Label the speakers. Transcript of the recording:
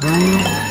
Speaker 1: Daniel